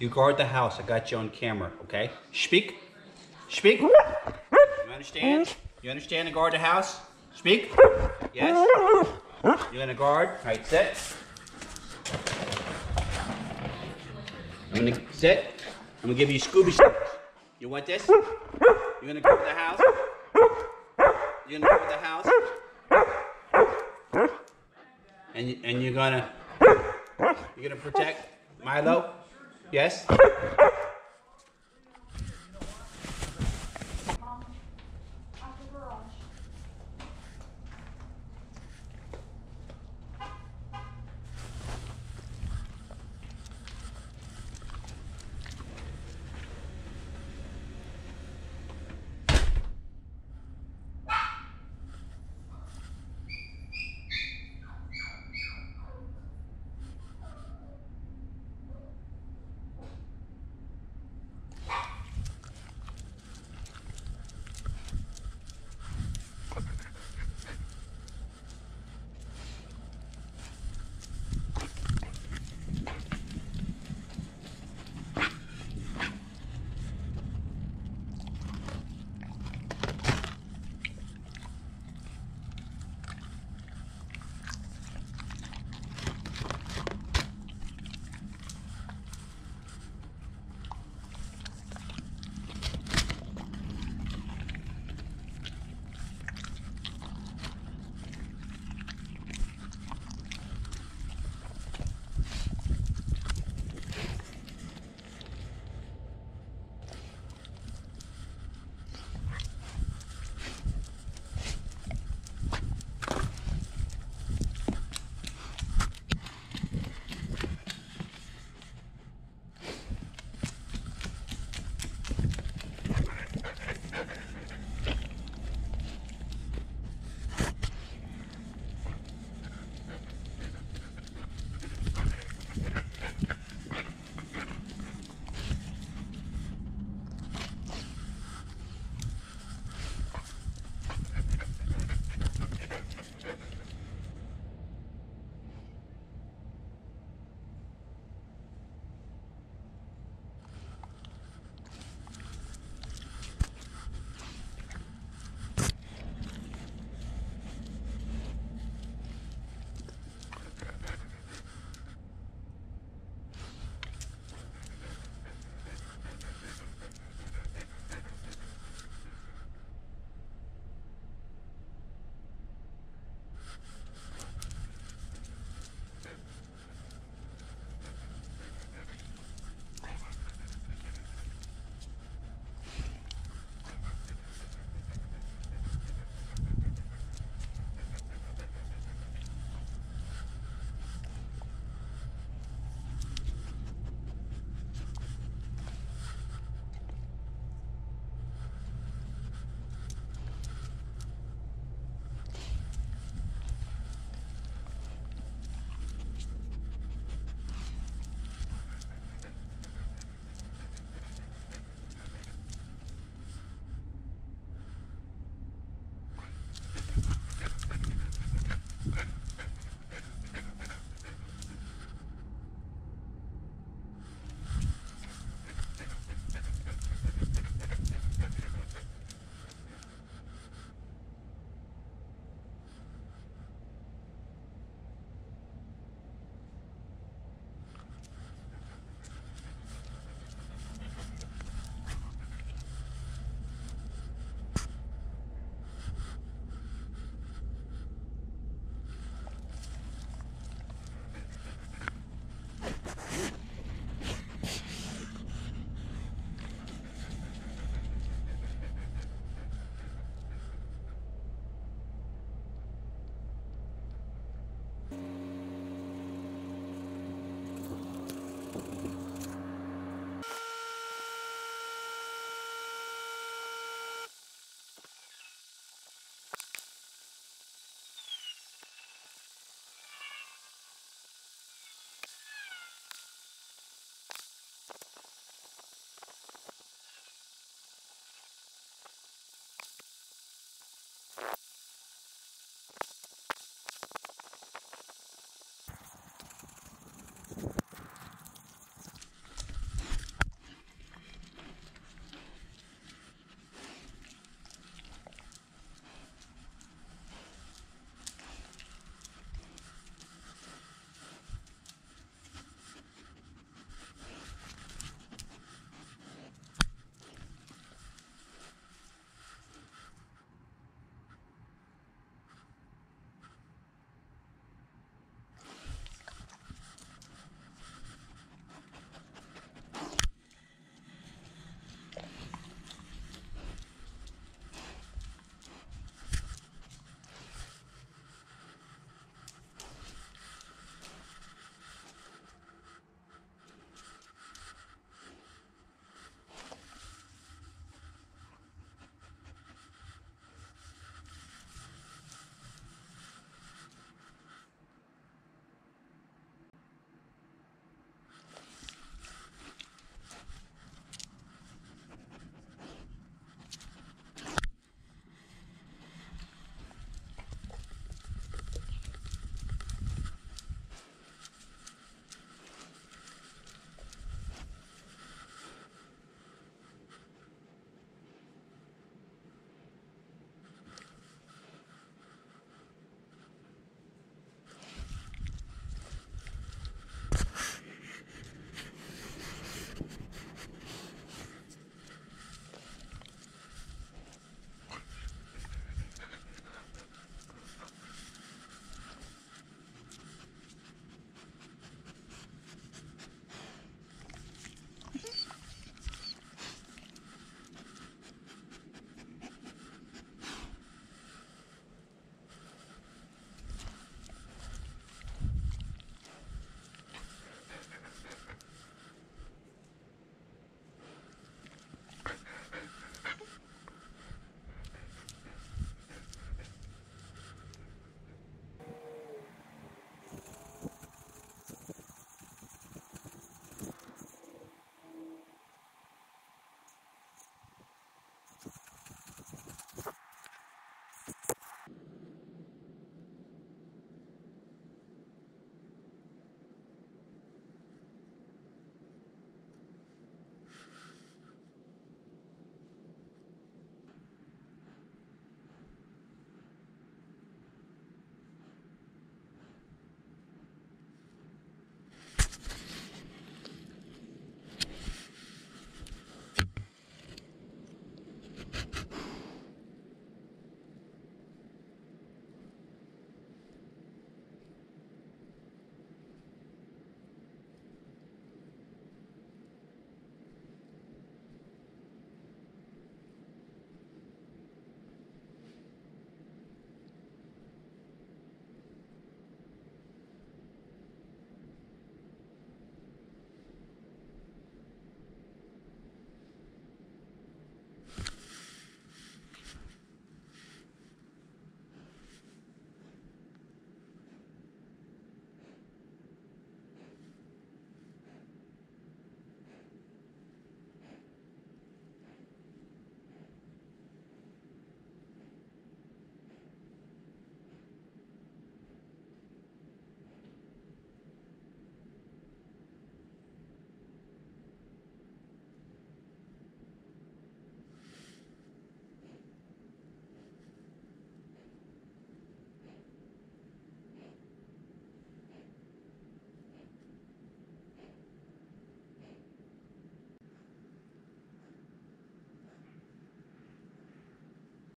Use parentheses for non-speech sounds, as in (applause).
You guard the house. I got you on camera, okay? Speak. Speak. (laughs) You understand? You understand to guard the house? Speak. Yes? You're gonna guard. All right, sit. I'm gonna sit. I'm gonna give you Scooby Snacks. You want this? You're gonna guard the house? You're gonna guard the house? And, and you're gonna you're gonna protect Milio? Yes? (laughs)